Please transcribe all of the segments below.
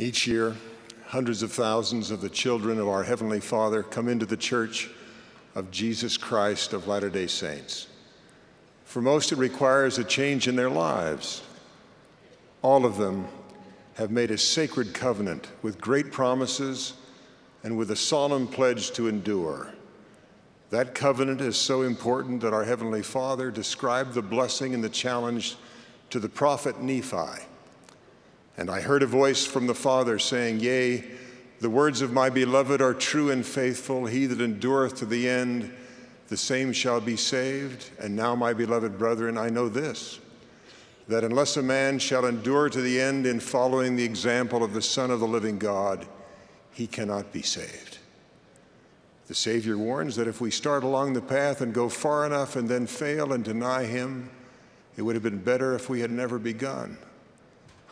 Each year, hundreds of thousands of the children of our Heavenly Father come into the Church of Jesus Christ of Latter day Saints. For most, it requires a change in their lives. All of them have made a sacred covenant with great promises and with a solemn pledge to endure. That covenant is so important that our Heavenly Father described the blessing and the challenge to the prophet Nephi. And I heard a voice from the Father saying, Yea, the words of my beloved are true and faithful. He that endureth to the end, the same shall be saved. And now, my beloved brethren, I know this that unless a man shall endure to the end in following the example of the Son of the living God, he cannot be saved. The Savior warns that if we start along the path and go far enough and then fail and deny Him, it would have been better if we had never begun.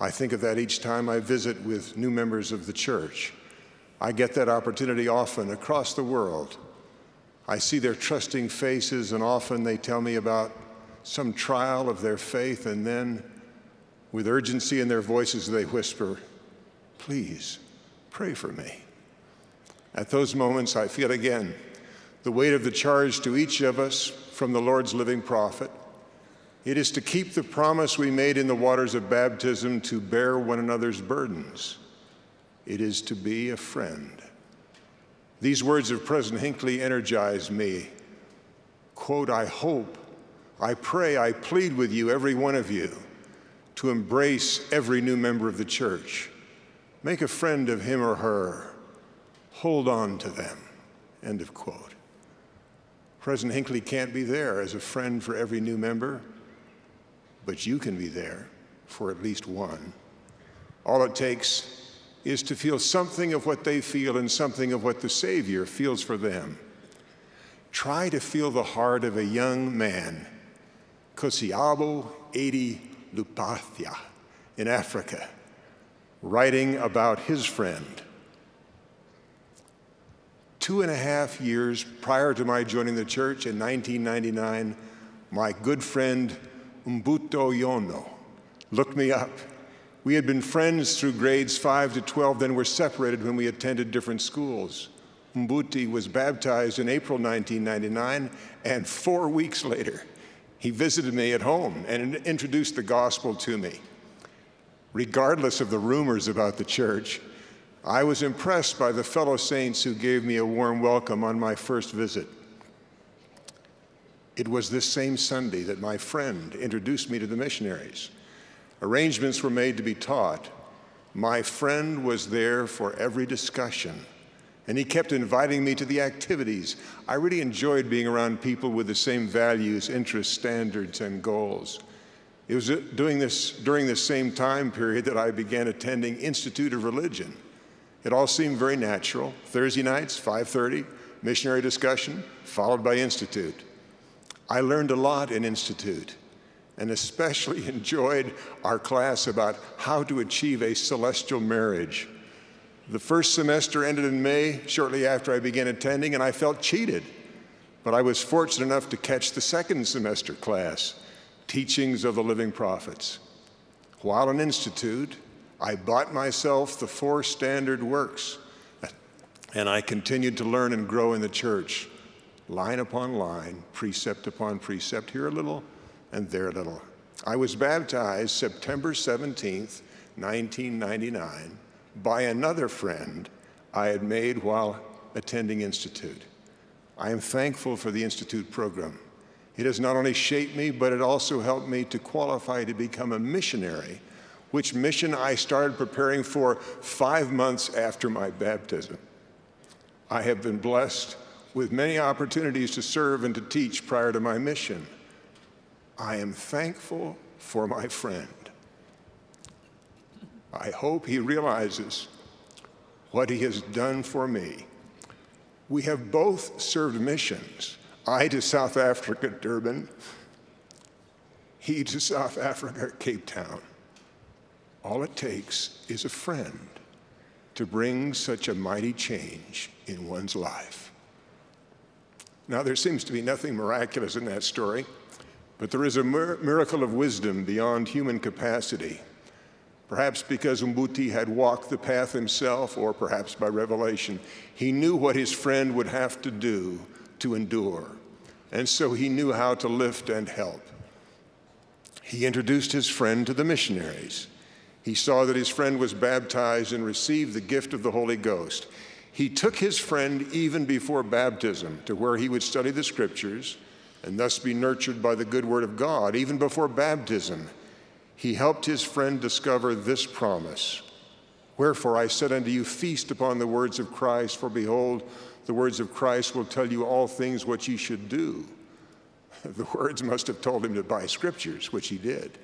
I think of that each time I visit with new members of the church. I get that opportunity often across the world. I see their trusting faces, and often they tell me about some trial of their faith, and then, with urgency in their voices, they whisper, Please pray for me. At those moments, I feel again the weight of the charge to each of us from the Lord's living prophet it is to keep the promise we made in the waters of baptism to bear one another's burdens. It is to be a friend. These words of President Hinckley energize me. Quote, I hope, I pray, I plead with you, every one of you, to embrace every new member of the church. Make a friend of him or her. Hold on to them. End of quote. President Hinckley can't be there as a friend for every new member but you can be there for at least one. All it takes is to feel something of what they feel and something of what the Savior feels for them. Try to feel the heart of a young man, Kosiabo Edi Lupathia, in Africa, writing about his friend. Two and a half years prior to my joining the church in 1999, my good friend Umbuto Yono looked me up. We had been friends through grades 5 to 12, then were separated when we attended different schools. Umbuti was baptized in April 1999, and four weeks later, he visited me at home and introduced the gospel to me. Regardless of the rumors about the church, I was impressed by the fellow saints who gave me a warm welcome on my first visit. It was this same Sunday that my friend introduced me to the missionaries. Arrangements were made to be taught. My friend was there for every discussion, and he kept inviting me to the activities. I really enjoyed being around people with the same values, interests, standards, and goals. It was uh, doing this during this same time period that I began attending Institute of Religion. It all seemed very natural. Thursday nights, 5:30, missionary discussion, followed by Institute. I learned a lot in Institute and especially enjoyed our class about how to achieve a celestial marriage. The first semester ended in May, shortly after I began attending, and I felt cheated. But I was fortunate enough to catch the second semester class, Teachings of the Living Prophets. While in Institute, I bought myself the four standard works, and I continued to learn and grow in the church line upon line, precept upon precept, here a little and there a little. I was baptized September 17th, 1999, by another friend I had made while attending Institute. I am thankful for the Institute program. It has not only shaped me, but it also helped me to qualify to become a missionary, which mission I started preparing for five months after my baptism. I have been blessed with many opportunities to serve and to teach prior to my mission. I am thankful for my friend. I hope he realizes what he has done for me. We have both served missions. I to South Africa, Durban, he to South Africa, Cape Town. All it takes is a friend to bring such a mighty change in one's life. Now, there seems to be nothing miraculous in that story, but there is a mir- miracle of wisdom beyond human capacity. Perhaps because Umbuti had walked the path himself, or perhaps by revelation, he knew what his friend would have to do to endure. And so he knew how to lift and help. He introduced his friend to the missionaries. He saw that his friend was baptized and received the gift of the Holy Ghost. He took his friend even before baptism to where he would study the scriptures and thus be nurtured by the good word of God, even before baptism he helped his friend discover this promise Wherefore I said unto you, Feast upon the words of Christ, for behold, the words of Christ will tell you all things what ye should do. The words must have told him to buy scriptures, which he did.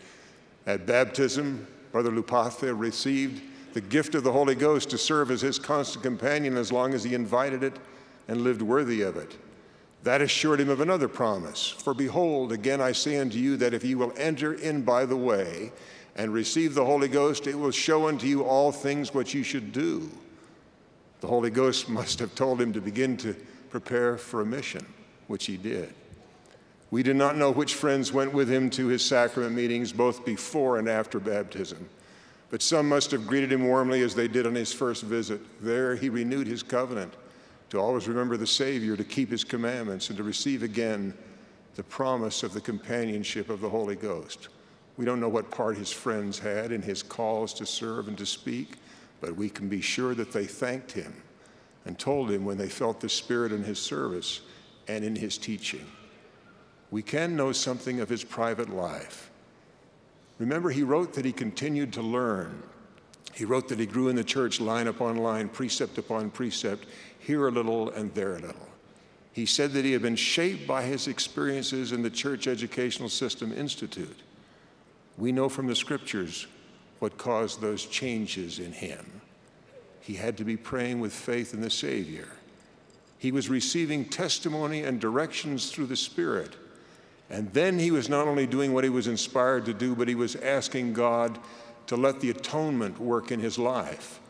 At baptism, Brother Lupatha received the gift of the Holy Ghost to serve as his constant companion as long as he invited it and lived worthy of it. That assured him of another promise. For behold, again I say unto you that if ye will enter in by the way and receive the Holy Ghost, it will show unto you all things what you should do. The Holy Ghost must have told him to begin to prepare for a mission, which he did. We do not know which friends went with him to his sacrament meetings both before and after baptism, but some must have greeted him warmly as they did on his first visit. There he renewed his covenant to always remember the Savior, to keep his commandments, and to receive again the promise of the companionship of the Holy Ghost. We don't know what part his friends had in his calls to serve and to speak, but we can be sure that they thanked him and told him when they felt the Spirit in his service and in his teaching. We can know something of his private life. Remember, he wrote that he continued to learn. He wrote that he grew in the church line upon line, precept upon precept here a little and there a little. He said that he had been shaped by his experiences in the Church Educational System Institute. We know from the scriptures what caused those changes in him. He had to be praying with faith in the Savior. He was receiving testimony and directions through the Spirit. And then he was not only doing what he was inspired to do, but he was asking God to let the atonement work in his life.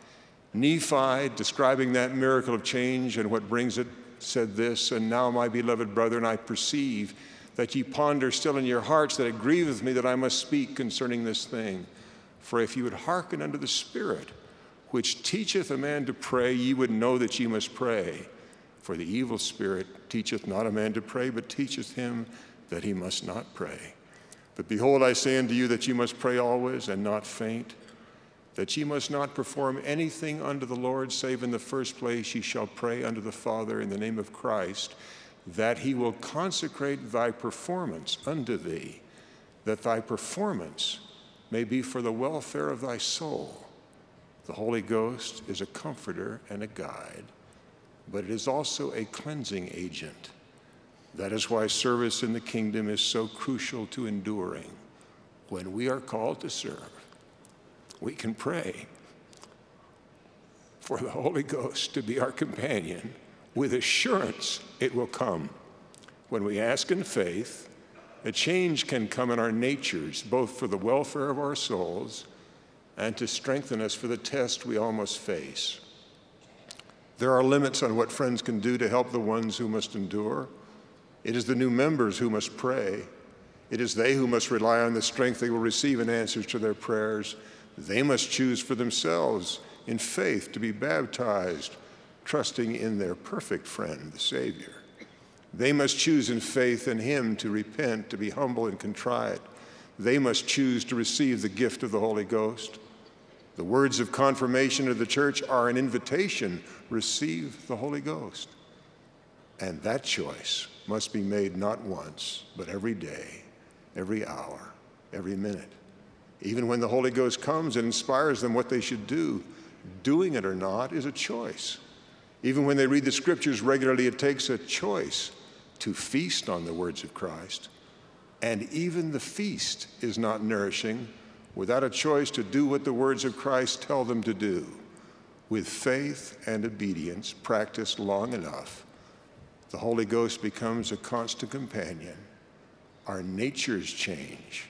Nephi, describing that miracle of change and what brings it, said this And now, my beloved brethren, I perceive that ye ponder still in your hearts that it grieveth me that I must speak concerning this thing. For if ye would hearken unto the Spirit, which teacheth a man to pray, ye would know that ye must pray. For the evil spirit teacheth not a man to pray, but teacheth him that he must not pray. But behold, I say unto you that ye must pray always and not faint that ye must not perform anything unto the Lord, save in the first place ye shall pray unto the Father in the name of Christ, that he will consecrate thy performance unto thee, that thy performance may be for the welfare of thy soul. The Holy Ghost is a comforter and a guide, but it is also a cleansing agent. That is why service in the kingdom is so crucial to enduring when we are called to serve we can pray for the Holy Ghost to be our companion with assurance it will come. When we ask in faith, a change can come in our natures, both for the welfare of our souls and to strengthen us for the test we almost face. There are limits on what friends can do to help the ones who must endure. It is the new members who must pray. It is they who must rely on the strength they will receive in answers to their prayers they must choose for themselves in faith to be baptized, trusting in their perfect friend, the Savior. They must choose in faith in Him to repent, to be humble and contrite. They must choose to receive the gift of the Holy Ghost. The words of confirmation of the church are an invitation receive the Holy Ghost. And that choice must be made not once, but every day, every hour, every minute. Even when the Holy Ghost comes and inspires them what they should do, doing it or not is a choice. Even when they read the scriptures regularly, it takes a choice to feast on the words of Christ. And even the feast is not nourishing without a choice to do what the words of Christ tell them to do. With faith and obedience practiced long enough, the Holy Ghost becomes a constant companion. Our natures change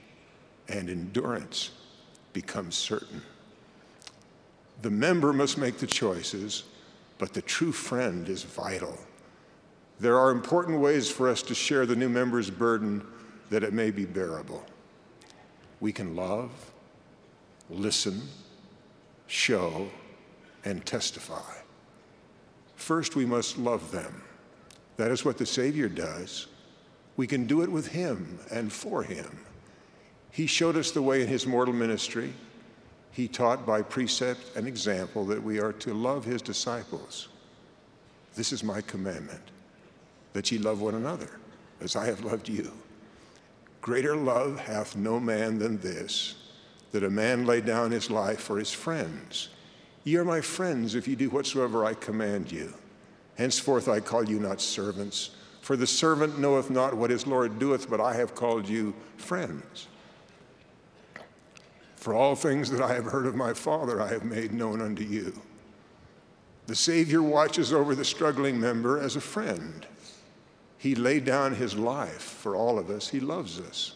and endurance becomes certain. The member must make the choices, but the true friend is vital. There are important ways for us to share the new member's burden that it may be bearable. We can love, listen, show, and testify. First, we must love them. That is what the Savior does. We can do it with Him and for Him. He showed us the way in His mortal ministry. He taught by precept and example that we are to love His disciples. This is my commandment, that ye love one another as I have loved you. Greater love hath no man than this, that a man lay down his life for his friends. Ye are my friends if ye do whatsoever I command you. Henceforth I call you not servants, for the servant knoweth not what his Lord doeth, but I have called you friends. For all things that I have heard of my Father I have made known unto you. The Savior watches over the struggling member as a friend. He laid down his life for all of us. He loves us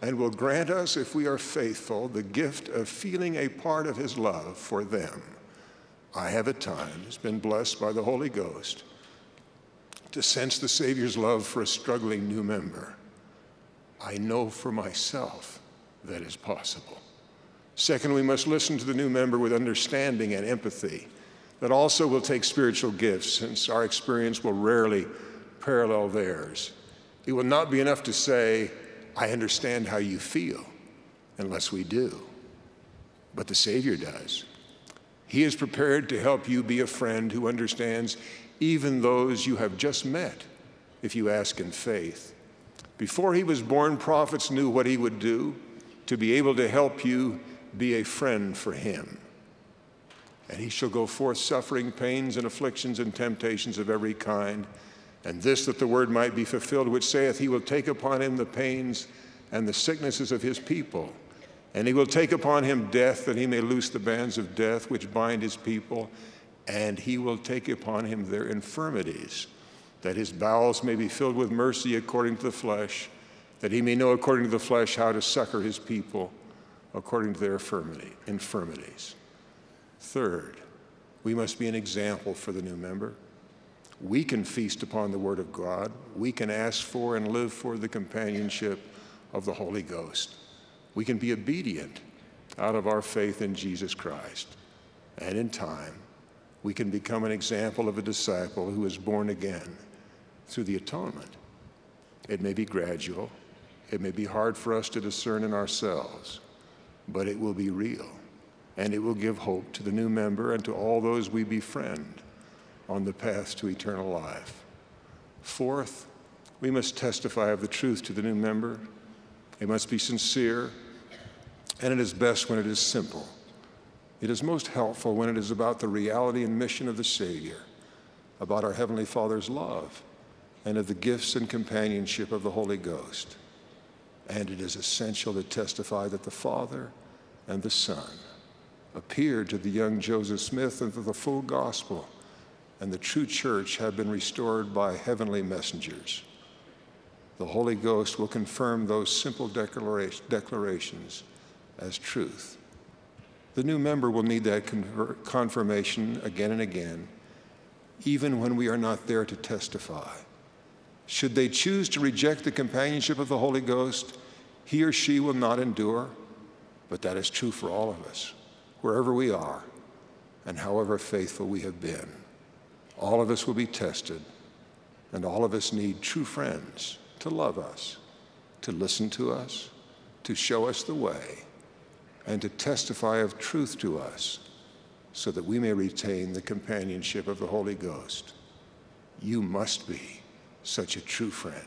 and will grant us, if we are faithful, the gift of feeling a part of his love for them. I have at times been blessed by the Holy Ghost to sense the Savior's love for a struggling new member. I know for myself that is possible. Second, we must listen to the new member with understanding and empathy. That also will take spiritual gifts, since our experience will rarely parallel theirs. It will not be enough to say, I understand how you feel, unless we do. But the Savior does. He is prepared to help you be a friend who understands even those you have just met if you ask in faith. Before he was born, prophets knew what he would do to be able to help you be a friend for him. And he shall go forth suffering pains and afflictions and temptations of every kind. And this that the word might be fulfilled, which saith, He will take upon him the pains and the sicknesses of his people and he will take upon him death that he may loose the bands of death which bind his people. And he will take upon him their infirmities, that his bowels may be filled with mercy according to the flesh, that he may know according to the flesh how to succor his people according to their infirmity, infirmities. Third, we must be an example for the new member. We can feast upon the Word of God. We can ask for and live for the companionship of the Holy Ghost we can be obedient out of our faith in Jesus Christ. And in time, we can become an example of a disciple who is born again through the atonement. It may be gradual, it may be hard for us to discern in ourselves, but it will be real. And it will give hope to the new member and to all those we befriend on the path to eternal life. Fourth, we must testify of the truth to the new member. It must be sincere and it is best when it is simple. It is most helpful when it is about the reality and mission of the Savior, about our Heavenly Father's love, and of the gifts and companionship of the Holy Ghost. And it is essential to testify that the Father and the Son appeared to the young Joseph Smith and to the full gospel, and the true church have been restored by heavenly messengers. The Holy Ghost will confirm those simple declarations as truth. The new member will need that confirmation again and again, even when we are not there to testify. Should they choose to reject the companionship of the Holy Ghost, he or she will not endure, but that is true for all of us, wherever we are and however faithful we have been. All of us will be tested, and all of us need true friends to love us, to listen to us, to show us the way and to testify of truth to us so that we may retain the companionship of the Holy Ghost. You must be such a true friend.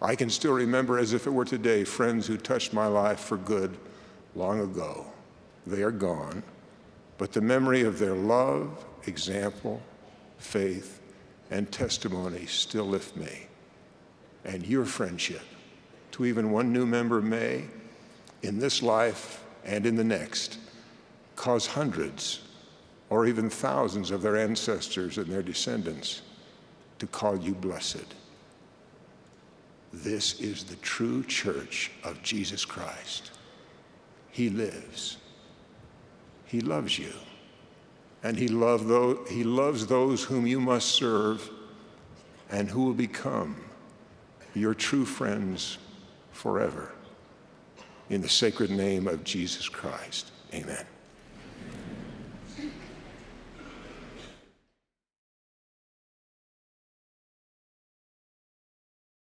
I can still remember as if it were today friends who touched my life for good long ago. They are gone, but the memory of their love, example, faith, and testimony still lift me. And your friendship to even one new member may, in this life and in the next cause hundreds or even thousands of their ancestors and their descendants to call you blessed. This is the true church of Jesus Christ. He lives. He loves you. And he, those, he loves those whom you must serve and who will become your true friends forever in the sacred name of Jesus Christ. Amen.